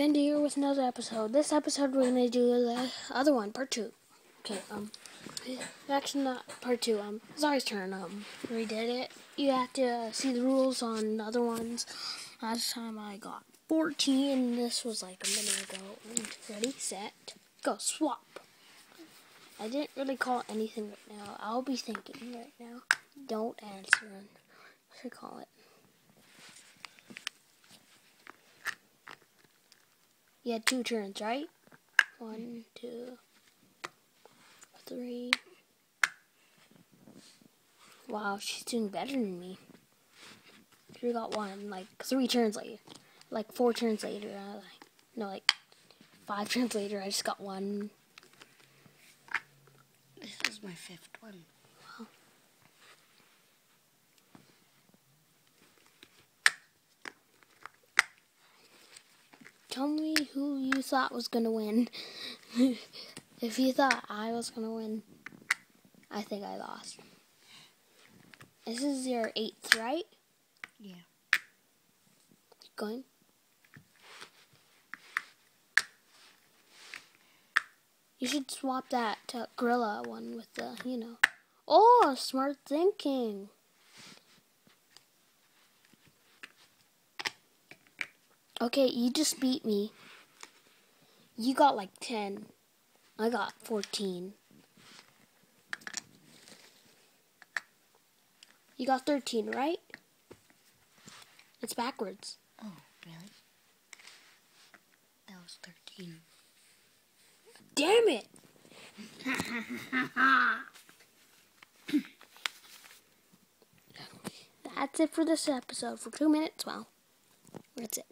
Cindy here with another episode. This episode we're gonna do the other one, part two. Okay, um, actually not part two. Um, Zari's turn. Um, we did it. You have to see the rules on the other ones. Last time I got 14. This was like a minute ago. Ready, set, go. Swap. I didn't really call anything right now. I'll be thinking right now. Don't answer. I should call it. You had two turns, right? One, two, three. Wow, she's doing better than me. We got one, like three turns later. Like four turns later, uh, like, no, like five turns later, I just got one. This is my fifth one. Tell me who you thought was gonna win. if you thought I was gonna win, I think I lost. This is your eighth, right? Yeah. Keep going. You should swap that to gorilla one with the, you know. Oh, smart thinking. Okay, you just beat me. You got like 10. I got 14. You got 13, right? It's backwards. Oh, really? That was 13. Damn it! That's it for this episode. For two minutes, well, that's it.